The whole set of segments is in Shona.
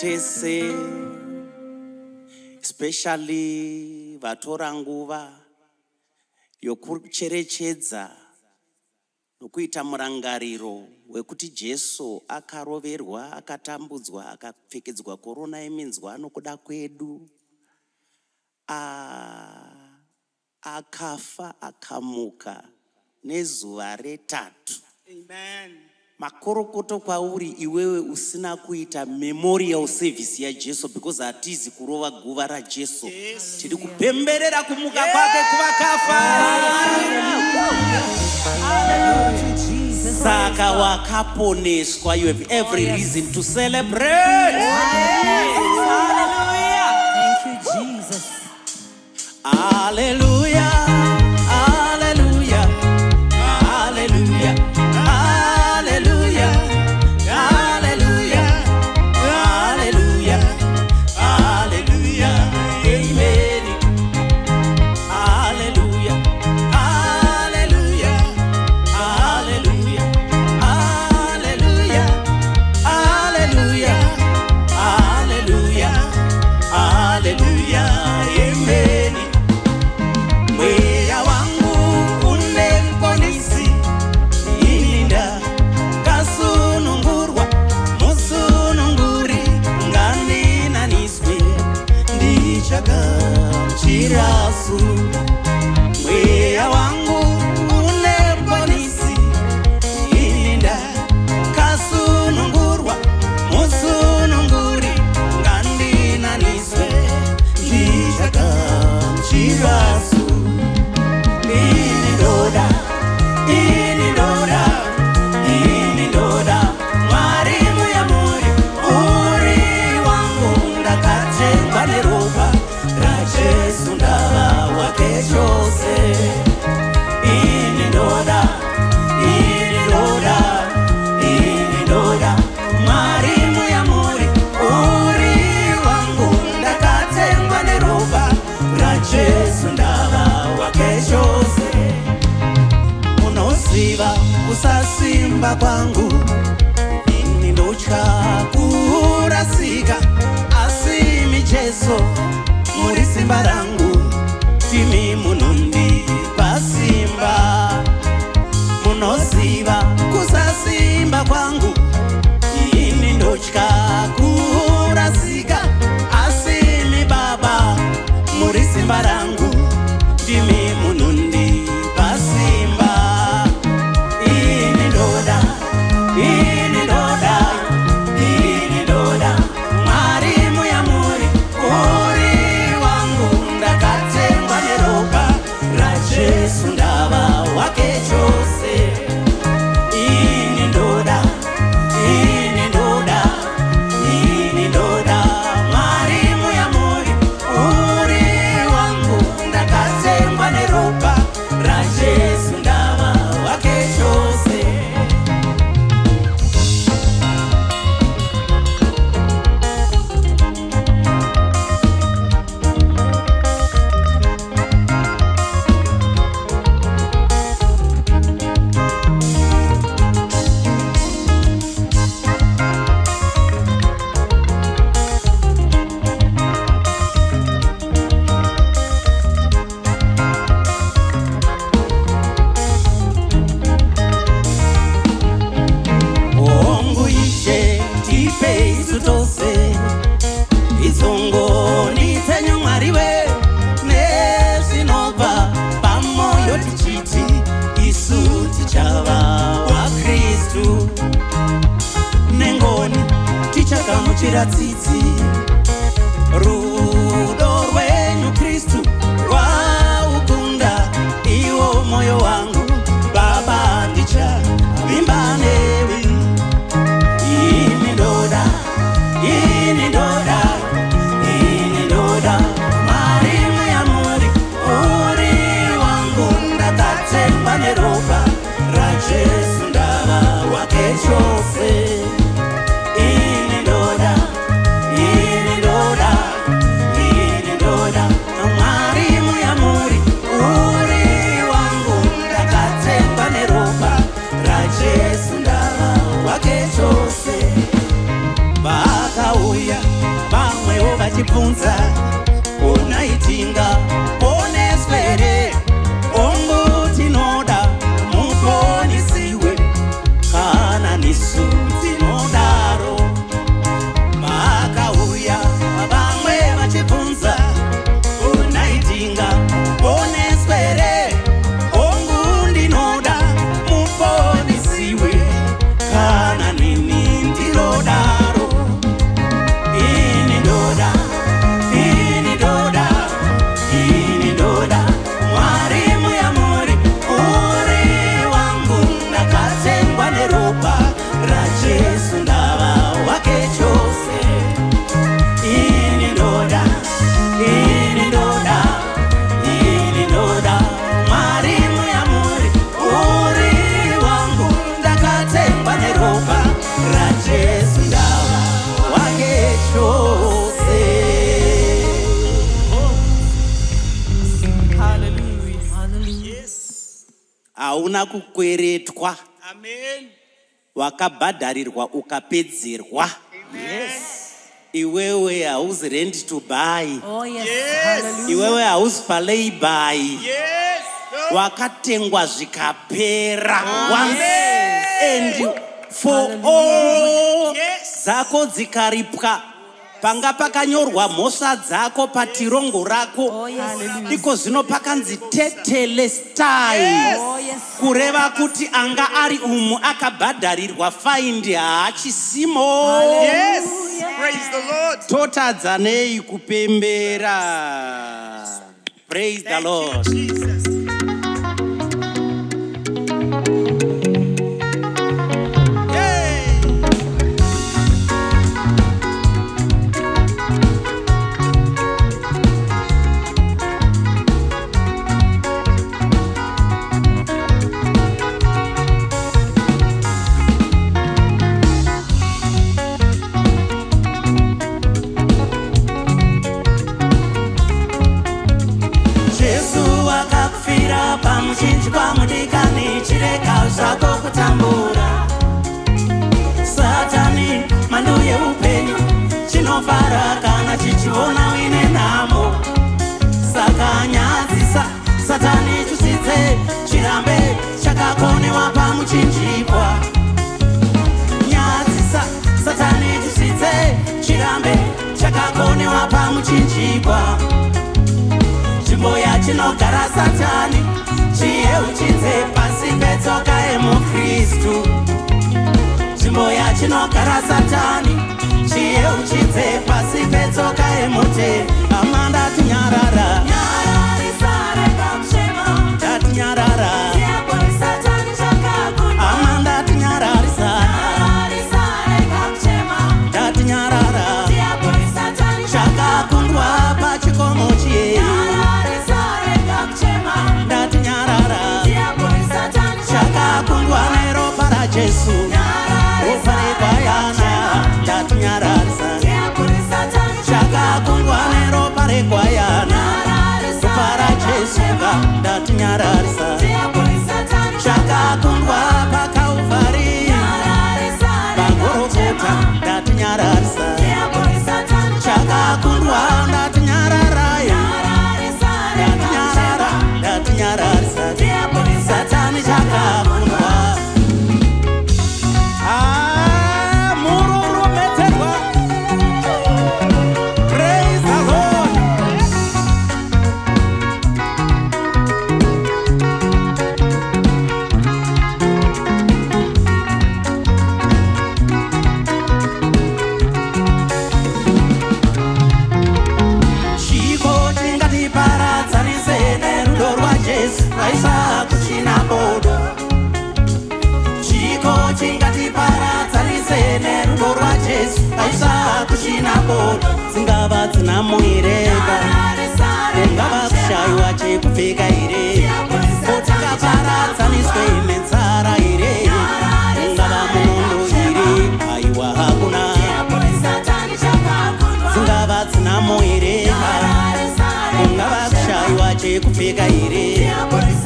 tese especially vatora nguva yokucherechedza nokuita murangariro wekuti jesu akaroverwa akatambudzwa akapfekedzwa korona yeminzwano kuda kwedu. Akafa akamuka nezuva retatu. Amen. makorokoto kwauri iwewe usina kuita memorial service yajesu because hatizi kurova guva rajesu yes. tiri kupemberera kumuka kwake kuvakafa saka wakaponeswa you have every oh, yes. reason to celebrate yes. Hallelujah. Thank you, Jesus. Hallelujah. tamuchira tsitsi ruwa 功在 kukweretwa Amen. wakabhadharirwa ukapedzerwa iwewe hauzi rend to buy Oh, yes. Yes. Hallelujah. iwewe hauzi palayby Yes. Lord. wakatengwa zvikapera once Amen. and for all Yes. dzako dzikaripwa panga pakanyorwa mhosva dzako patirongo rako Oh, yes. iko zvino pakanzi tetelestai Oh, yes. kureva kuti anga ari umu akabhadharirwa faindi haachisimo Yes. Praise the Lord. totadzanei kupembera praise the lord you, Jesus. Chireka zvako kutambura. Satani mando yeupenyu chinofara kana chichiona uine nhamo. Saka nyadzisa satani chusitse chirambe chakakonewa pamuchinjikwa. Nyadzisa satani chusitse chirambe chakakonewa pamuchinjikwa nzvimbo yachinogara satani. Chiyeuchidze pasi petsoka yemukristu. Nzvimbo yachinogara satani. Chiyeuchidze pasi petsoka yemute ama ndatinyarara ndatinyarara ama neropa bodo dzingava dzina muireka ungava kushayiwa chekupfeka ire. Kotingaparadzaniswe nenzara ire. Ungava munondo ire aiwa hakuna. Dzingava dzina muireka ungava kushayiwa chekupfeka ire.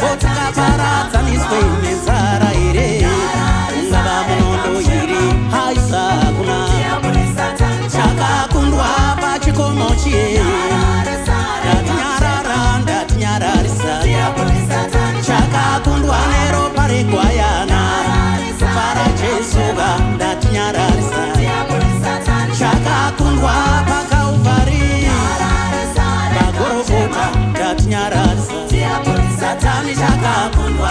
Kotingaparadzaniswe nenzara ire. Ungava munondo ndikomochie ndatinyarara ndatinyararisa chakakundwa neropa regwayana. Fara jesuka ndatinyararisa chakakundwa pakauvari pagorogota ndatinyararisa satani chakakundwa.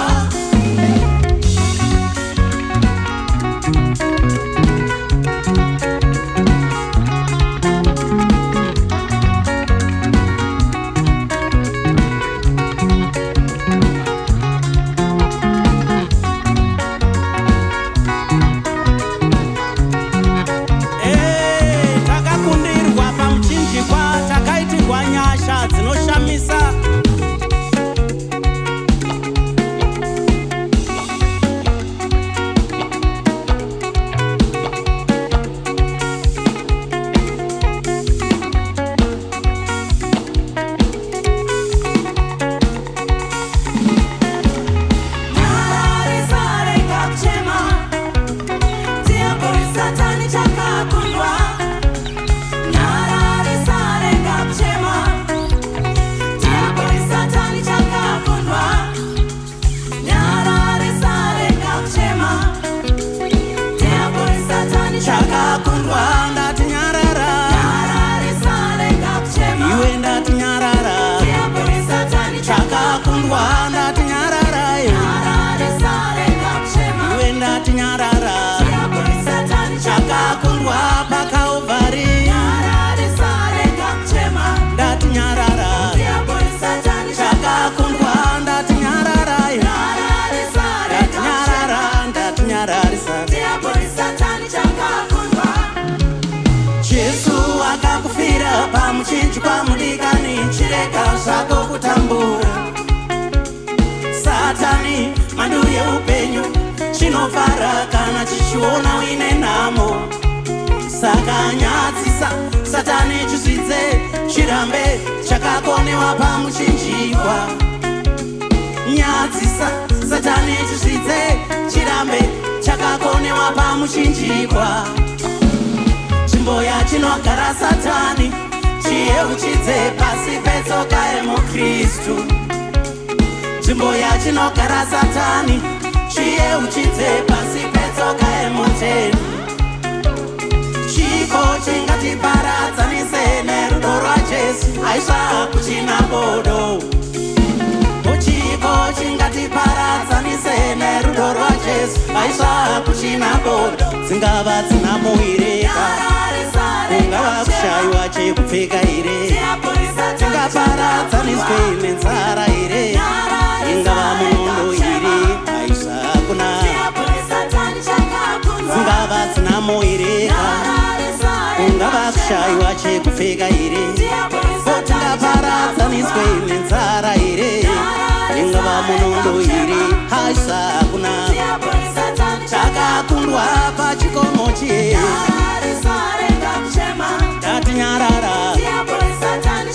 Aisva kuchina bodo. Uchiko chingatiparadzanise nerudo rwajesu aisva kuchina bodo. Dzingava dzina muireka. Kungava kushayiwa chekupfeka ire. Tingaparadzaniswe nenzara ire. Ingava munondo iri aizvakuna dzingava dzina muireka kungava kushayiwa chekupfeka ire. Tingaparadzaniswe nenzara ire. Ingava munondo iri aizvakuna takakundwa pachikomo chiye ndatinyarara.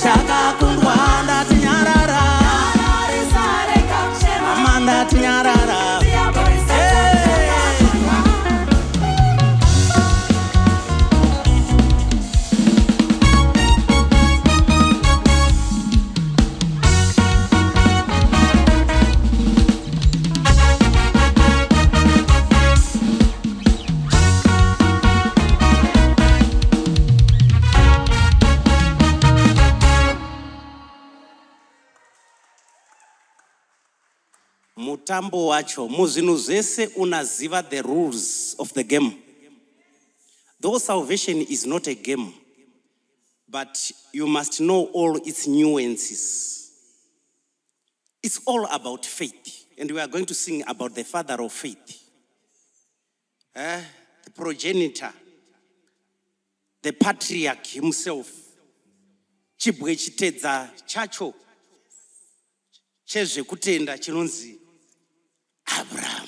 Chakakundwa ndatinyarara. Ama mutambo wacho muzvinhu zvese unaziva the rules of the game. Though salvation is not a game but you must know all its nuances. It's all about faith and we are going to sing about the father of faith. Eh, the progenitor the patriarch himself chibwe chitedza chacho chezvekutenda chinonzi Abraham.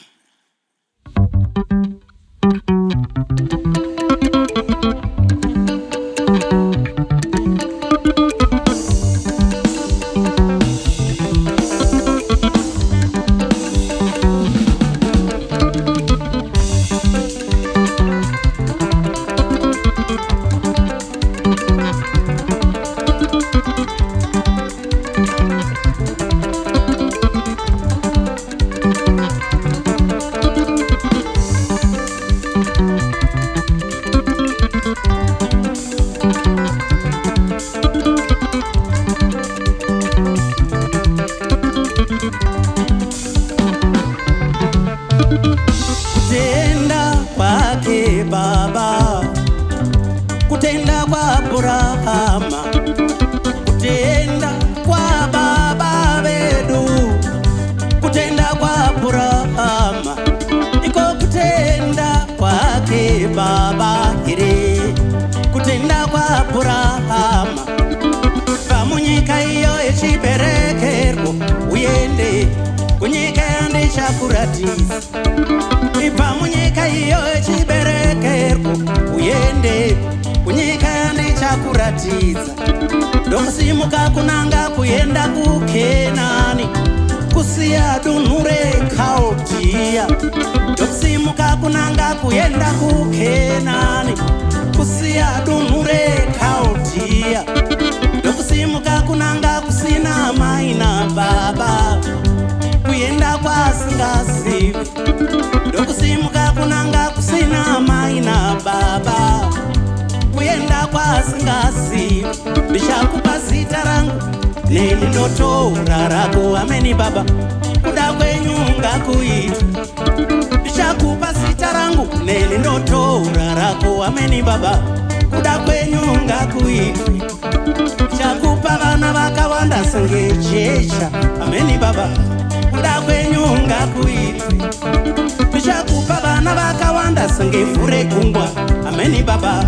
Sengevhure gungwa ameni baba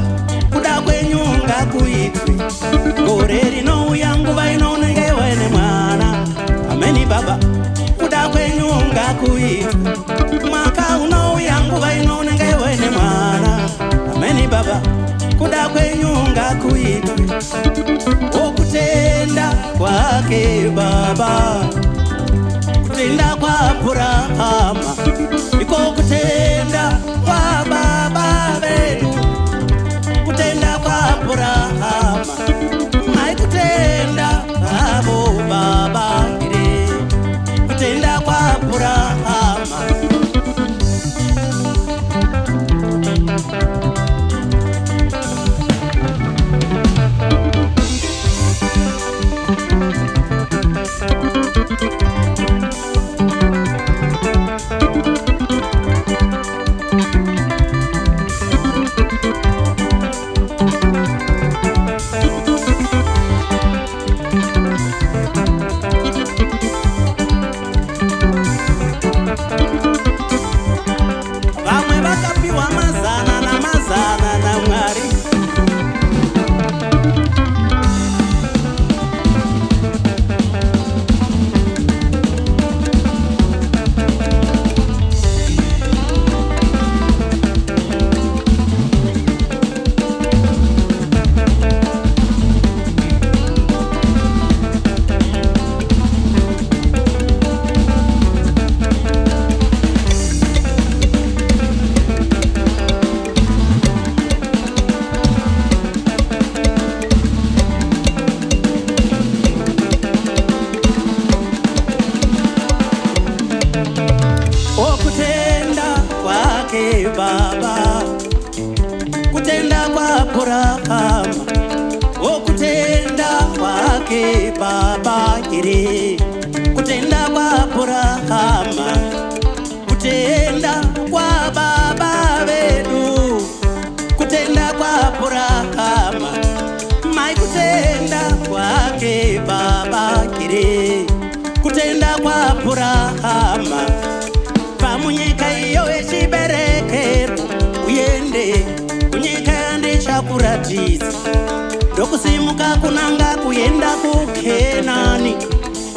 kuda kwenyu ngakuitwe gore rinouya nguva inounenge wene mwana. Ameni baba kuda kwenyu ngakuitwe mwaka unouya nguva inounenge wene mwana. Ameni baba kuda kwenyu ngakuitwe okutenda kwake baba. Kutenda kwaabhurahama iko kutenda kwaabhurahama iri. Kutenda kwaabhurahama kutenda kwababa vedu kutenda kwaabhurahama mai kutenda kwake baba iri kutenda kwaabhurahama pamunyika iyo yechiberekero uende kunyika yandichakuratidza ndokusimuka kunanga kuenda kukenani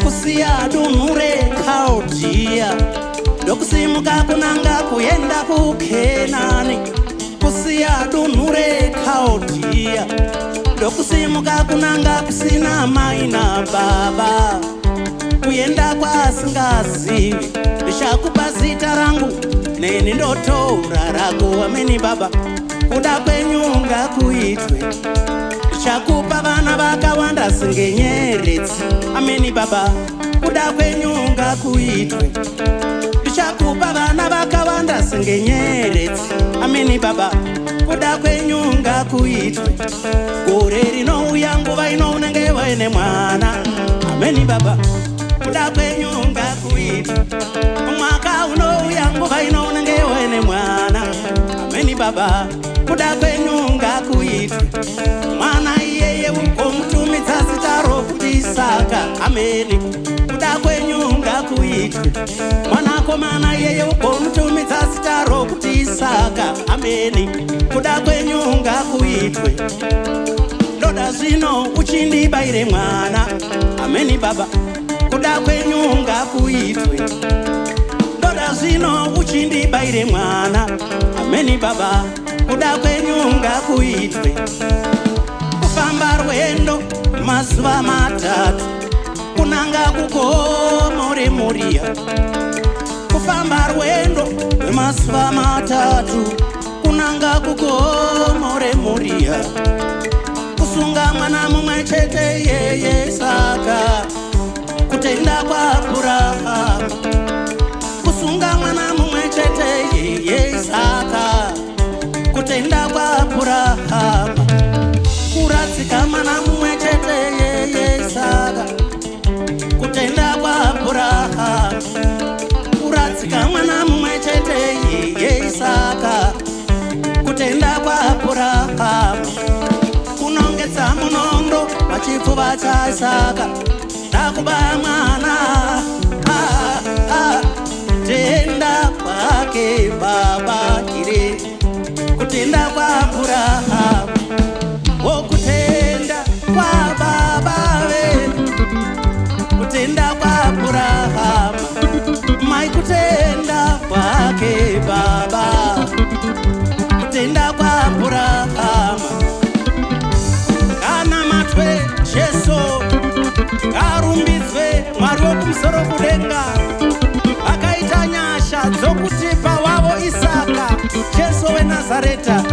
kusiya dunhu rekaldhiya ndokusimuka kunanga kuenda kukenani kusiya dunhu rekaldhiya ndokusimuka kunanga kusina mai nababa kuenda kwasingazivi ndichakupa zita rangu neni ndotoura rako ameni baba. Kuda kwenyu ngakuitwe ndichakupa vana vakawanda sengenyeredzi ameni baba. Kuda kwenyu ngakuitwe. Ndichakupa vana vakawanda sengenyeredzi ameni baba. Kuda kwenyu ngakuitwe. Gore rinouya nguva inounenge waine mwana. Ameni baba. Kuda kwenyu ngakuitwe. Mwaka unouya nguva inounenge waine mwana. Ameni baba kuda kwenyu ngakuitwe. Mwana iyeye ugomutumidza zita rokuti isaka. Ameni kuda kwenyu ngakuitwe. Mwanakomana iyeye ugomutumidza zita rokuti isaka. Ameni kuda kwenyu ngakuitwe. Ndoda zvino uchindibayire mwana. Ameni baba. Kuda kwenyu ngakuitwe. Ndoda zvino uchindibayire mwana. Ameni baba kuda kwenyu ngakuitwe. Kufamba rwendo mazuva matatu. Kunanga kugomo remoriya kufamba rwendo rwemazuva matatu. Kunanga kugomo remoriya kusunga mwana mumwe chete yeye saka. Kutenda kwaabhurahama kutenda kwaabhurahama kuradzika mwana mumwe chete yeye saka kutenda kwaabhurahama kuradzika mwana mumwe chete yeye saka kutenda kwaabhurahama kunongedza munondo pachipfuva chaisaka ndakubaya mwana. Ah, ah, tenda kwake baba ire kutenda kwaabhurahamu wokutenda kwababa vedu kutenda kwaabhurahamu mai kutenda kwake baba kutenda kwaabhurahamu kana matwe jesu ngarumbidzwe mwari wokumusoro kudenga jesu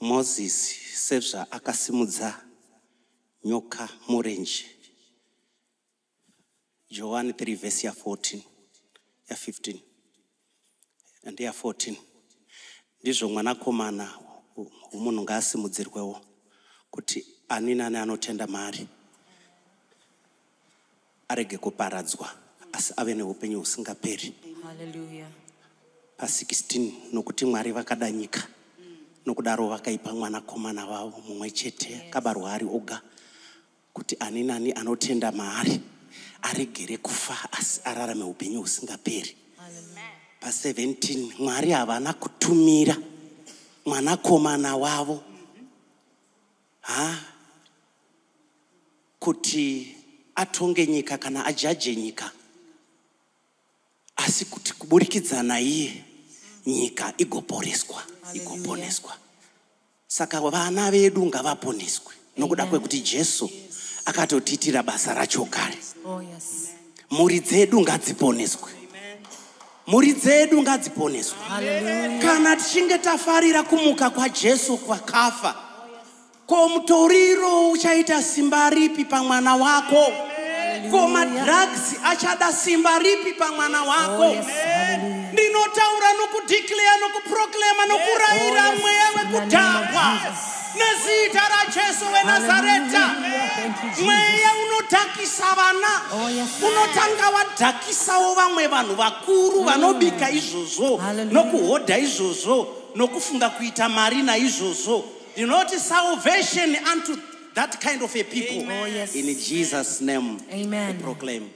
mozisi sezvaakasimudza nyoka murenje. Johani 3 vhesi ya14 ya15 ndeya14 ndizvo mwanakomana womunhu ngaasimudzirwewo kuti ani nani anotenda maari arege kuparadzwa asi ave neupenyu husingaperi. Hallelujah. pa16 nokuti mwari vakada nyika nokudaro vakaipa mwanakomana vavo mumwe chete akabarwa ari oga kuti ani nani anotenda maari aregere kufa asi ararame upenyu husingaperi. Pa17 mwari havana kutumira mwanakomana wavo. Ha? Kuti atonge nyika kana ajaje nyika asi kuti kuburikidza naiye nyika igoporeswa igoponeswa. Saka vana vedu ngavaponeswe. Nokuda Amen. kwekuti jesu akatotiitira basa racho kare. Oh, yes. mhuri dzedu ngadziponeswe. Mhuri dzedu ngadziponeswe. Kana tichinge tafarira kumuka kwajesu kwakafa ko mutoriro uchaita simba ripi pamwana wako ko madrugs achada simba ripi pamwana wako? Oh, ndinotaura nokudhikleya nokuproklema nokurayira Oh, mweya wekudhakwa nezita rajesu wenazareta mweya unodhakisa vana. Oh, unotanga wadhakisawo vamwe vanhu vakuru vanobika izvozvo nokuhodha izvozvo nokufunga kuita mari naizvozvo. Ndinoti salvation unto that kind of a people Oh, yes. in jesus name Amen. we proclaim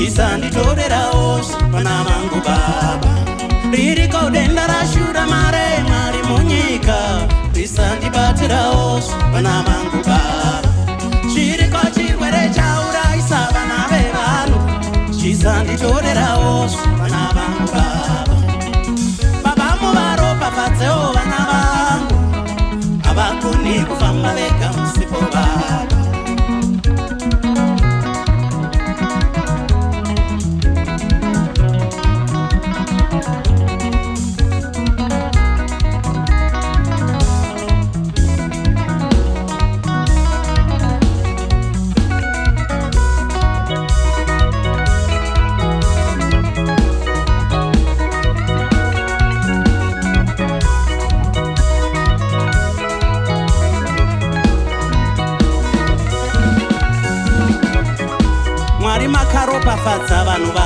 chisanditorerawo vana vangu baba. Ririko denda rashura mare mwari munyika. Risandibatirawo vana vangu baba. Chiriko chirwere chaurayisa vana vevanhu chisanditorerawo vana vangu baba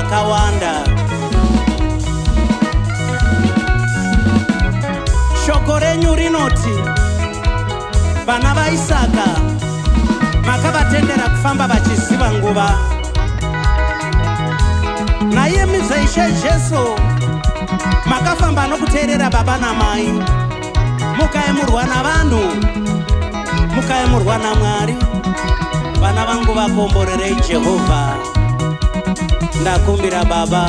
vakawanda shoko renyu rinoti vana vaisaka makavatendera kufamba vachiziva nguva. Naiye mizaishe jesu makafamba nokuteerera baba namai. Mukaemurwa navanhu mukaemurwa namwari vana vangu vakomborerei jehovha ndakumbira baba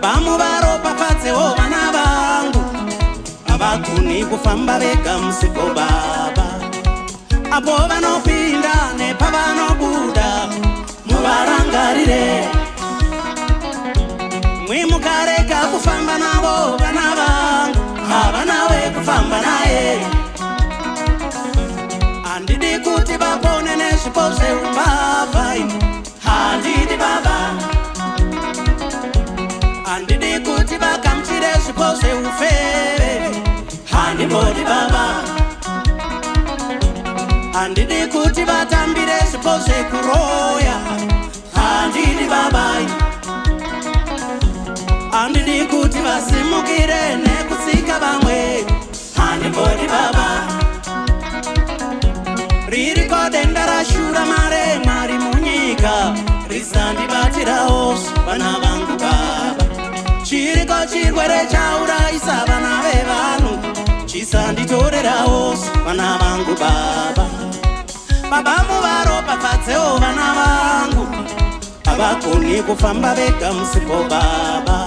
baba muvaropafadzewo vana vangu. Havagoni kufamba vega musipo baba. Apo vanopinda nepavanobuda muvarangarire. Mwimukareka kufamba navo vana vangu havana wekufamba naye. Handidi kuti vapone nezvipo zveumbavai zveufeve handibodi baba. Handidi kuti vatambire zvipo zvekuroya handidi babai. Handidi kuti vasimukire nekutsika vamwe. Handibodi baba. Ririko denda rashura mare mwari munyika. Risandibatirawo vana baba chiriko chirwere chaurayisa vana vevanhu chisanditorerawo vana vangu baba. Baba muvaropafadzewo vana vangu. Havagoni kufamba vega musipo baba.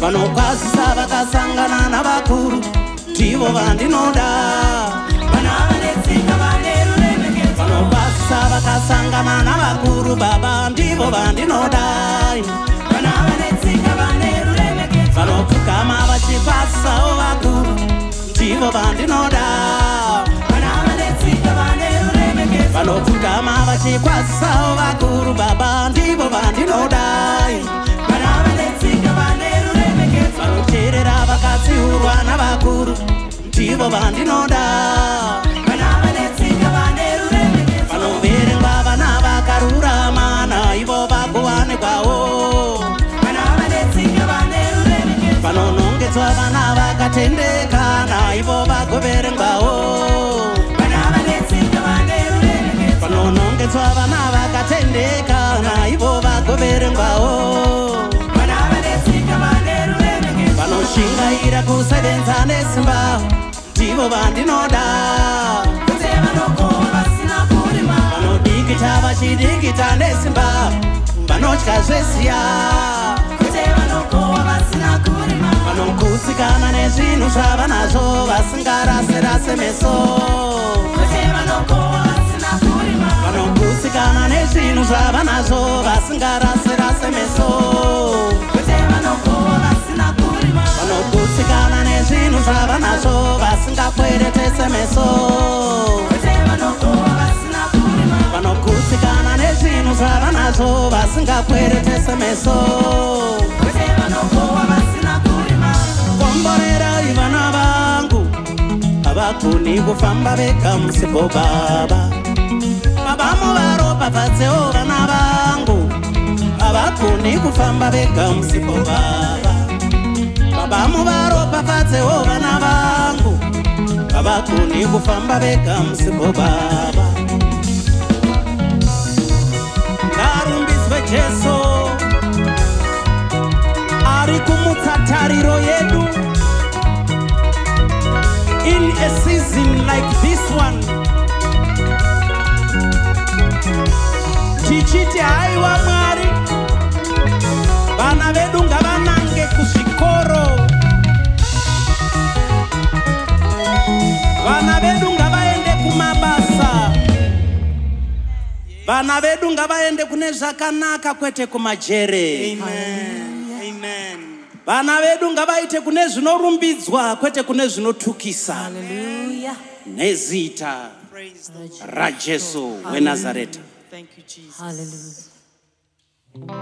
Vanokwazisa vakasangana navakuru ndivo vandinoda. Vana vanetsika vane ruremekedzo vanokwazisa vakasangana navakuru baba ndivo vandinoda ruremekedzo vachikwasawo vakuru ndivo vandinoda. Vanopfugama vachikwasawo vakuru baba ndivo vandinoda. Vanoteerera vakatsiurwa navakuru ndivo vandinoda. Vanoverengwa vana vakarurama naivo vagowanikwawo vanonongedzwa vana vakatendeka naivo vagoverengwawo. Vanonongedzwa vana vakatendeka naivo vagoverengwawo. Vanoshingaira kusevenza nesimba ndivo vandinoda. Vanodikita vachidikita nesimba vanotya zveziya vanokutsikana nezvinhu zvavanazvo vasingarase-rase meso. Vanokutsikana nezvinhu zvavanazvo vasingarase-rase meso. Vanokutsikana nezvinhu zvavanazvo vasingakweretese meso. Vanokutsikana nezvinhu zvavanazvo vasingakweretese meso komborerai vana vangu. Havagoni kufamba vega musipo baba. Baba muvaropafadzewo vana vangu. Havagoni kufamba vega musipo baba. Baba muvaropafadzewo vana vangu. Havagoni kufamba vega musipo baba. Ngarumbidzwe jesu ari kumutsa tariro yedu. In a season like this one tichiti haiwa mwari vana vedu ngavanange kuzvikoro. Vana vedu ngavaende kumabasa. Vana vedu ngavaende kune zvakanaka kwete kumajere. Amen. Vana vedu ngavaite kune zvinorumbidzwa kwete kune zvinotukisa Hallelujah. nezita rajesu wenazareta Thank you, Jesus. Hallelujah.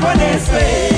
Japanese way.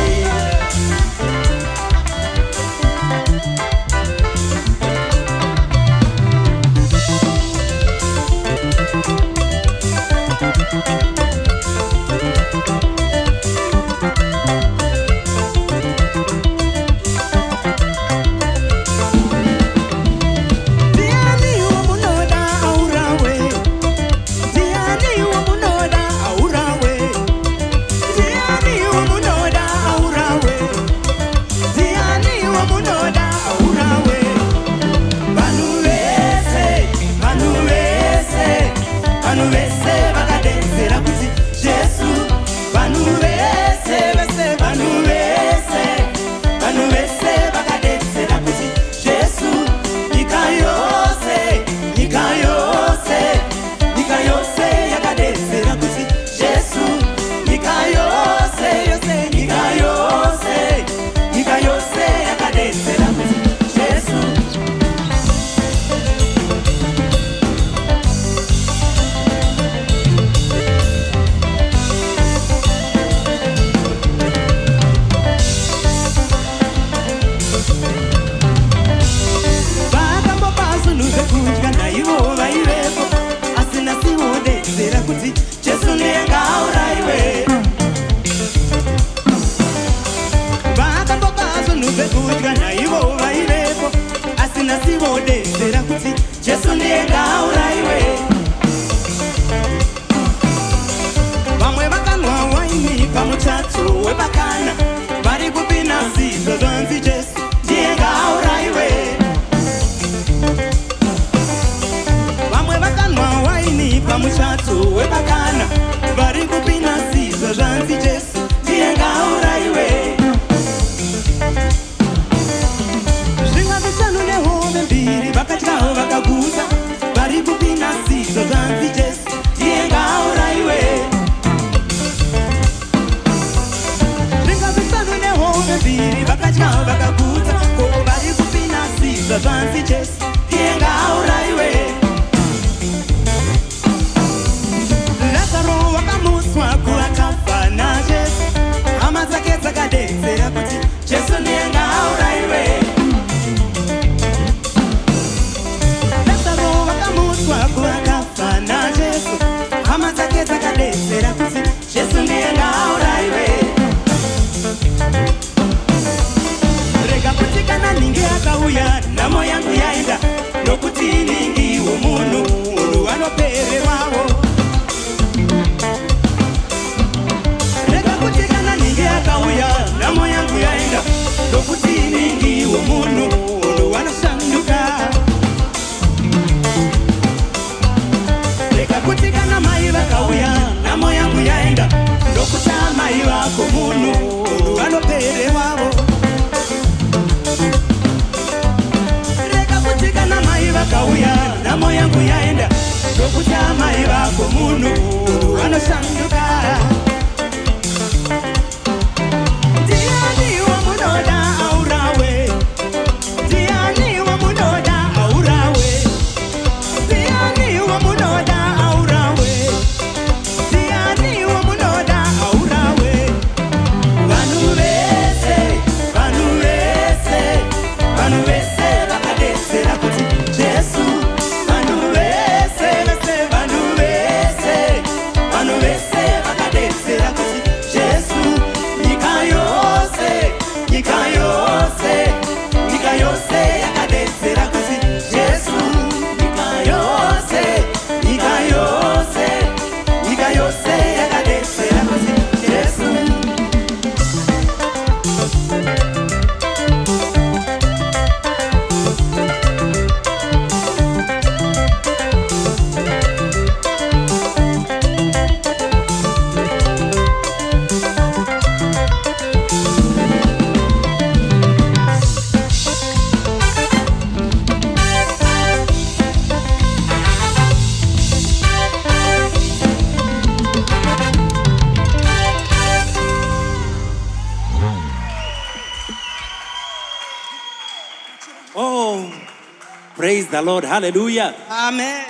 Praise the Lord. Hallelujah. amen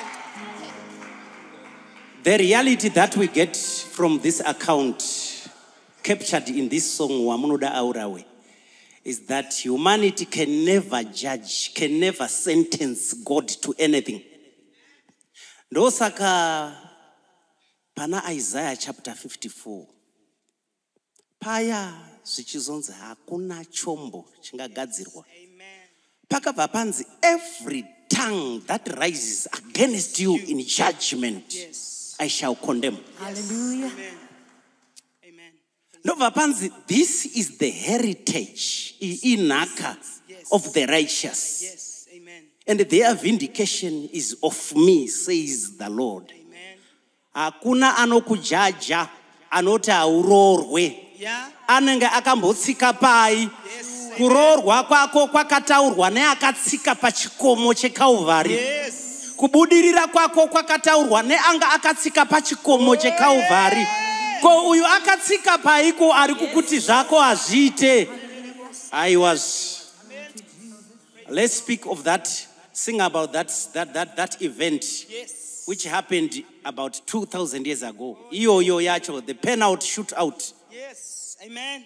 The reality that we get from this account, captured in this song, Wamunoda Aurawe, is that humanity can never judge, can never sentence God to anything. ndosaka pana isaiah chapter 54 paya zvichizonzi hakuna chombo chingagadzirwa pakabva panzi every tongue that rises against you in judgment i shall condemn. Hallelujah. amen. Ndobva panzi this is the heritage i- inhaka of the righteous. Yes. Amen. And their vindication is of me says the lord. Amen. Hakuna anokujaja anoti hauroorwe yeah. Anenge akambotsika pai kuroorwa kwako kwakataurwa neakatsika pachikomo chekauvhari yes. Kubudirira kwako kwakataurwa neanga akatsika pachikomo chekauvhari ko uyu akatsika paiko ari kukuti zvako hazviite aiwas let's speak of that sing about that, that, that, that event yes. which happened about 2000 years ago. Iyoyo yacho the penalty shoot out yes. Amen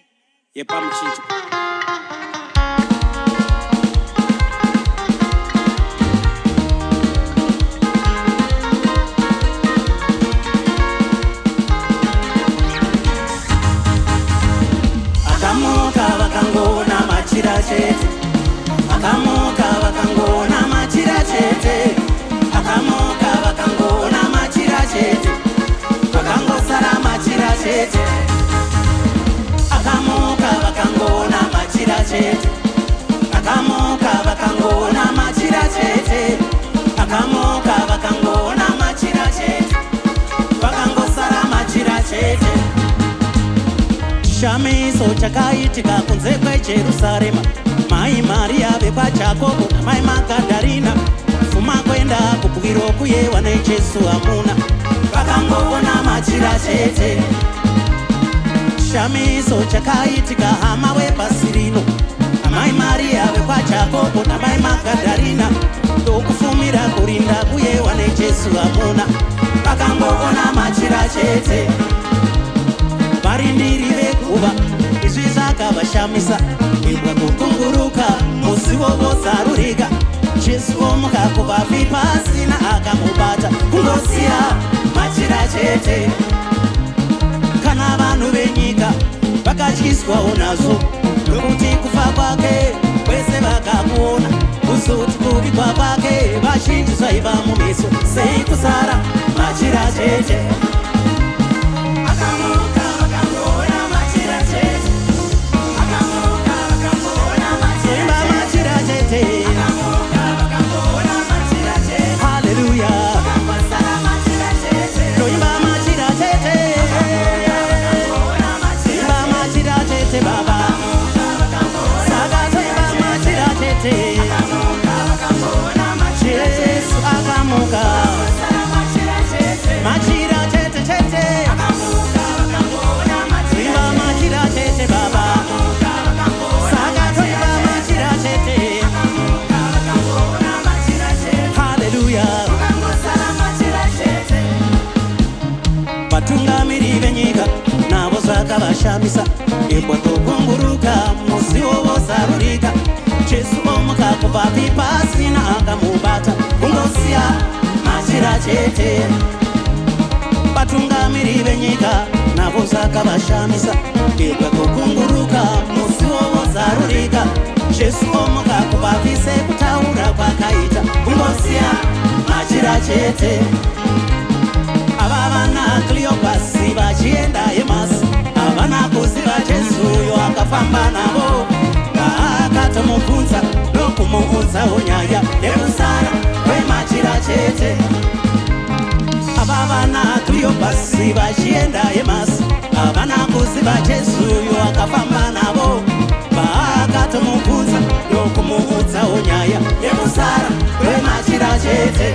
yepamuchinjo akamuka kunze kwejerusarema mai mariya vekwajakobo namai magadharina pfuma kwenda kubwiro kuyewa nejesu hamuna vakangoona machira chete. Chishamiso chakaitika hama wepasi rino. Amai mariya vekwajakobo namai magadharina ndokufumira kurinda kuyewa nejesu hamuna vakangoona machira chete. Varindiri veguva izvi zva akavashamisa imbwa kukunguruka musivo vosarurika jesu omuka kuvafi pasina akamubata. Kungosiya machira chete. Kana vanhu venyika vakatyiswawo nazvo nokuti kufa kwake vese vakamuona kuzoti kuvigwa kwake vazhinji zvaiva mumeso sei kusara machira chete chete. Jesu akamuka. Machira chete, chete. Toimba machira chete, Baba. Saka toimba machira chete. Hallelujah. vatungamiri venyika navo zvakavashamisa imbwa tokunguruka kubvapi pasina akamubata kungosiya machira chete. Vatungamiri venyika navo zvakavashamisa imbwa tokunguruka musiwo vosarurika jesu omuka kubvapi sekutaura kwakaita kungosiya machira chete. Ava vana cleopasi vachienda emasi havana kuziva jesuyo akafamba navo vaakatomubvunza nokumuudzawo nyaya yekusara kwemachira chete. Ava vana cleopasi vachienda emasi havana kuziva jesuyo akafamba navo. Vaakatomubvunza nokumuudzawo nyaya yekusara kwemachira chete.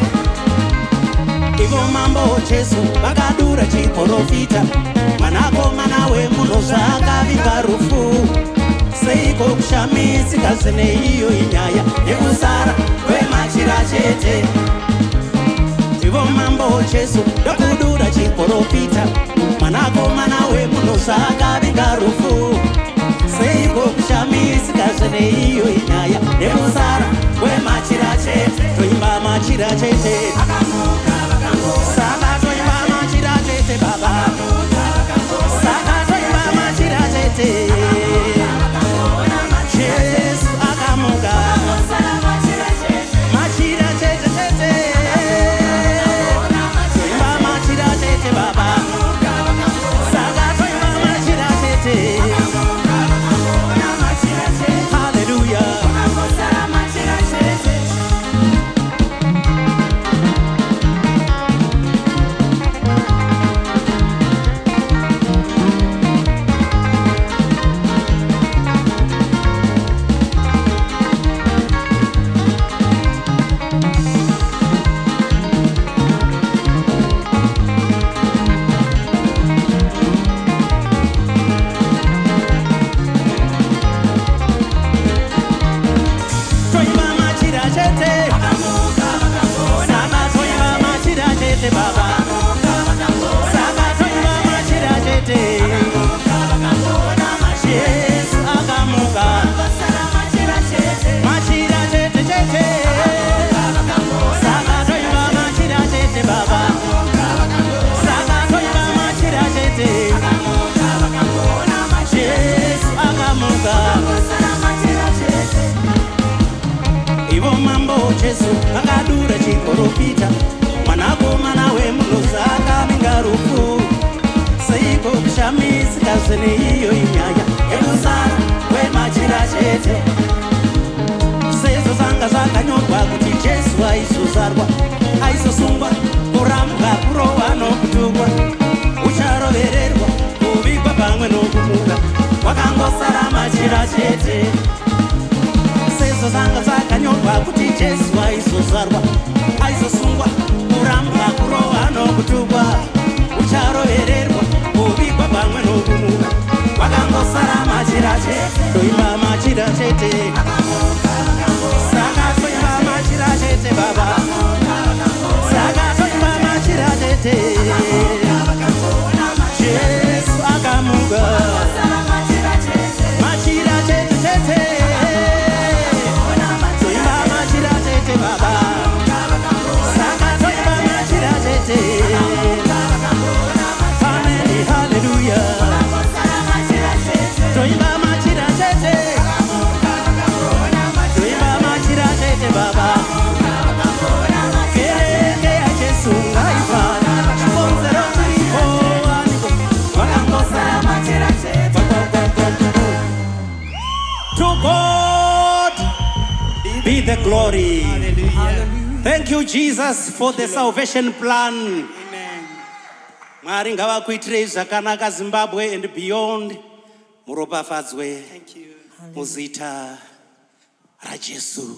Ivo mambo jesu vakadura chiprofita mwanakomana wemunhu zvaakaviga rufu seiko kushamisika seneiyo inyaya yekusara kwemachira chete? Ivo mambo jesu ndokudura chiprofita mwanakomana wemunhu zvaakaviga rufu seiko kushamisika seneiyo inyaya yekusara kwemachira chete? Toimba machira chete. Saka toimba machira chete baba. Saka toimba machira chete glory. Hallelujah. Thank you, Jesus, for the salvation plan. Amen. Mwari ngavakuitirei zvakanaka Zimbabwe and beyond. Muropafadzwe Thank you. muzita raJesu.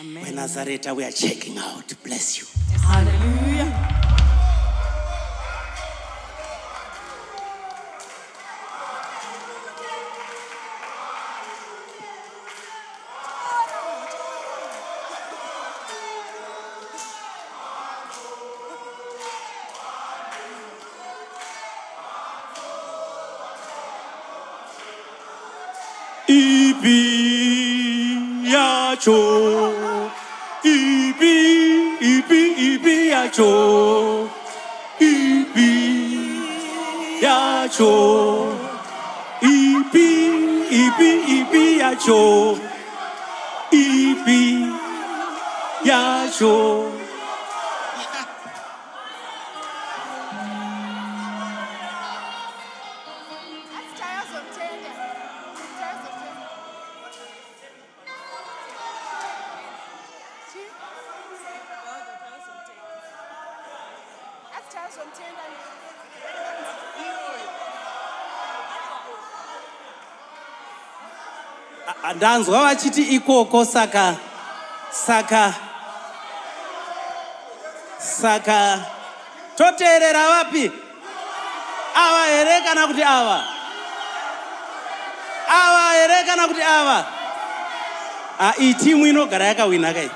Amen. weNazareta, we are checking out. Bless you. Hallelujah. 一比呀，就一比一比一比呀，就一比呀，就一比一比一比呀，就一比呀，就。Ndanzwa vachiti ikoko saka saka saka. Toteerera vapi? Ava here kana kuti ava? Ava here kana kuti ava? Ah, iyi timu inogara yakawina kai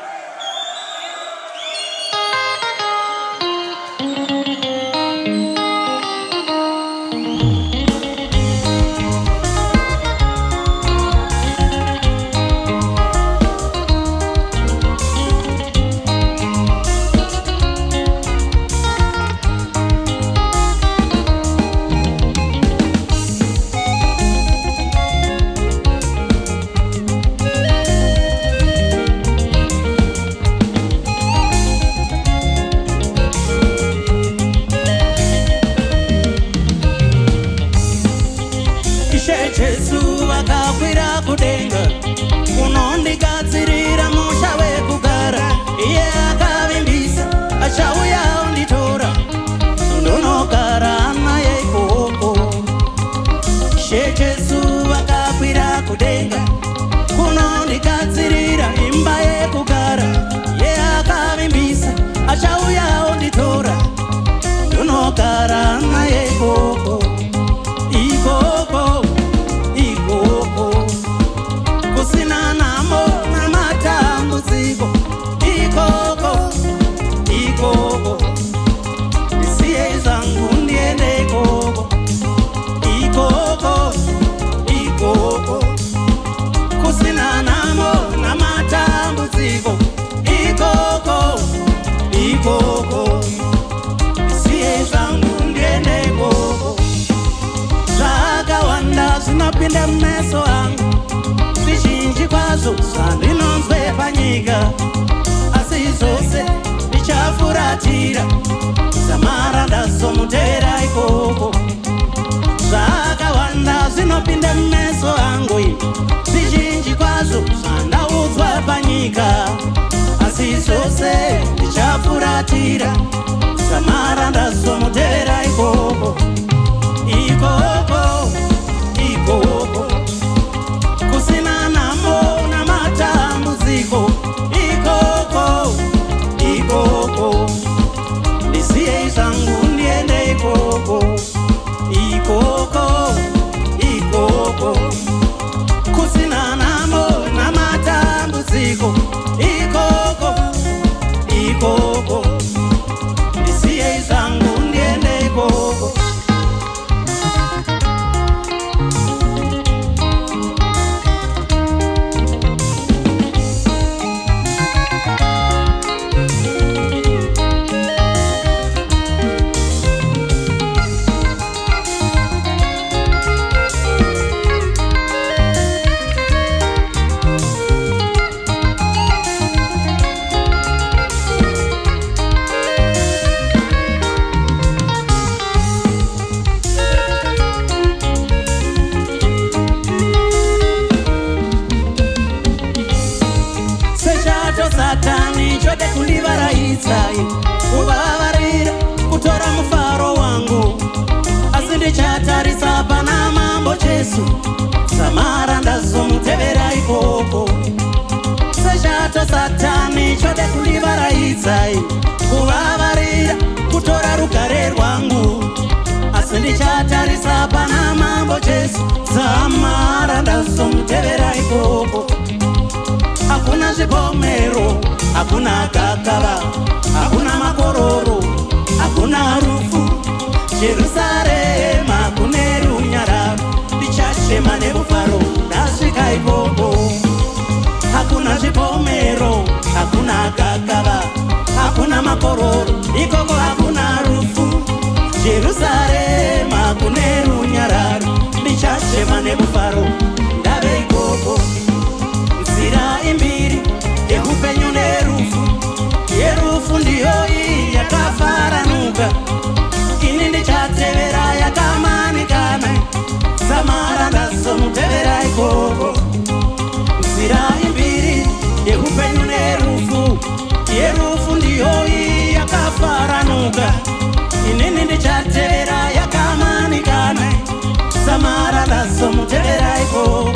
Paraná zvinopinda mumeso angu zvizhinji kwazvo zvandinonzwe panyika. Asi zvose ndichafuratira. Samara ndazomutera ikoko. Zvakawanda zvinopinda mumeso angu ivi zvizhinji kwazvo zvandaudzwa panyika. Asi zvose ndichafuratira some tell me that I go.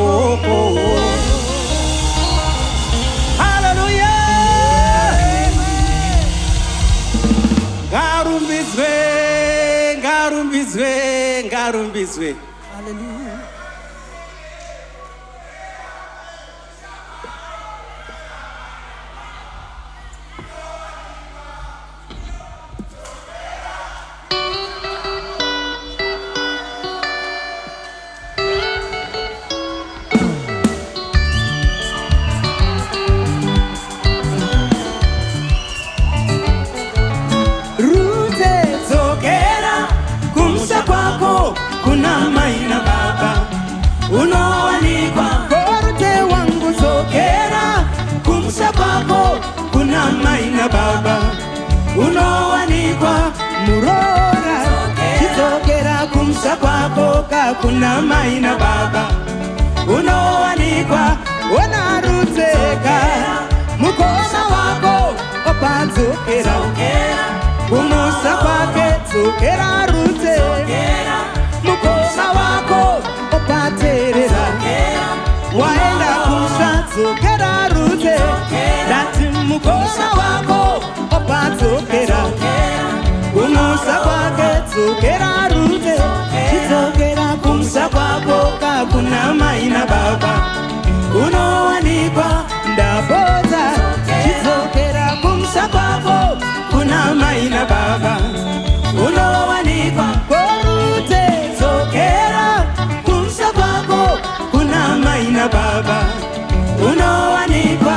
oh, oh. oh. umusa wako opa dzokera umusa kwake dzokera runze. Mukusa wako opa teerera waenda kusa dzokera runze. Dati mukusa wako opa dzokera kumusa kwake dzokera runze. Chidzokera kumusa kwako kakuna mai nababa unowanikwa ndapora kuisha kwako kuna mai na baba. Unowanikwa korute zokera kuisha kwako kuna mai na baba. Unowanikwa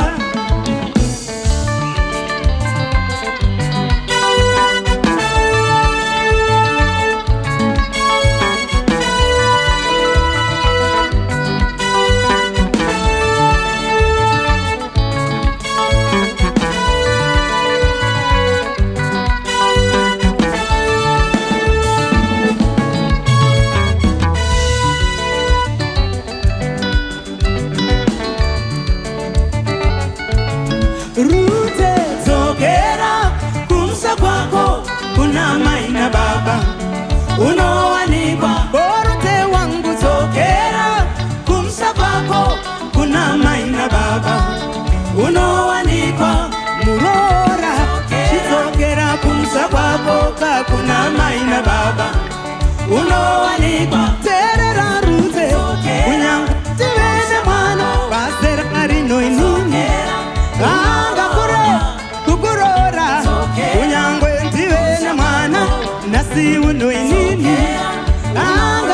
maina baba. Unowanikwa. Teerera runze kunyange tivene mwana. Bazera rinoinuni angakure kukurora. Kunyange ndivene mwana. Nasi unoinini anga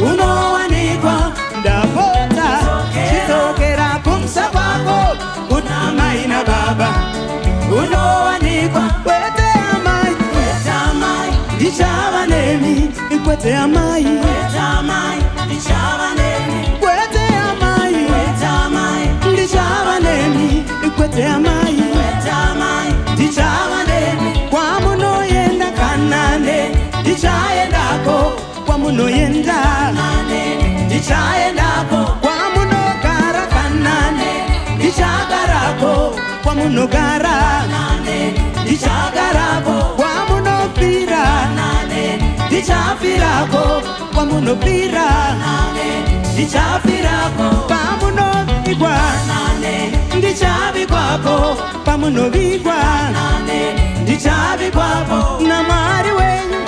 unowanikwa. Ndapota. Chidokera kumsa kwako. Kuna mai na baba. Unowanikwa. Kwete amai. Ndichava nemi. Kwete amai. Kwete amai. Ndichava nemi. Kwete amai. Ndichava ndichaendako kwamunoyenda ndichaendako kwamunogara kanane. Ndichagarako kwamunogara ndichagarako kwamunopira ndichafirako kwamunopira ndichafirako pamunovigwa ndichavikwako pamunovigwa ndichavikwako na mwari wenyu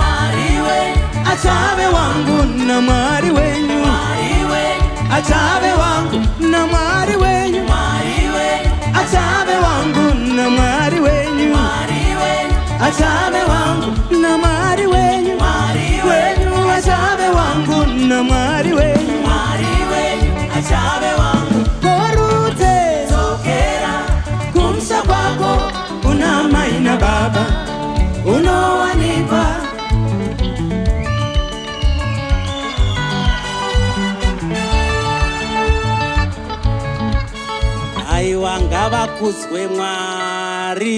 achave wangu na mwari wenyu. Achave wangu na mwari wenyu. Achave wangu na mwari wenyu. Achave wangu na mwari wenyu. Wenyu wangu na mwari wenyu. Baba. Unowanikwa mwari.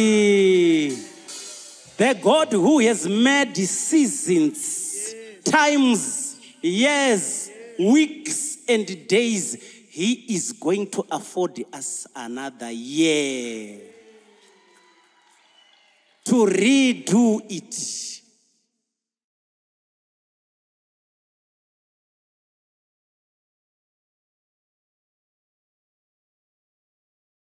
The god who has made seasons times years weeks and days he is going to afford us another year. To redo it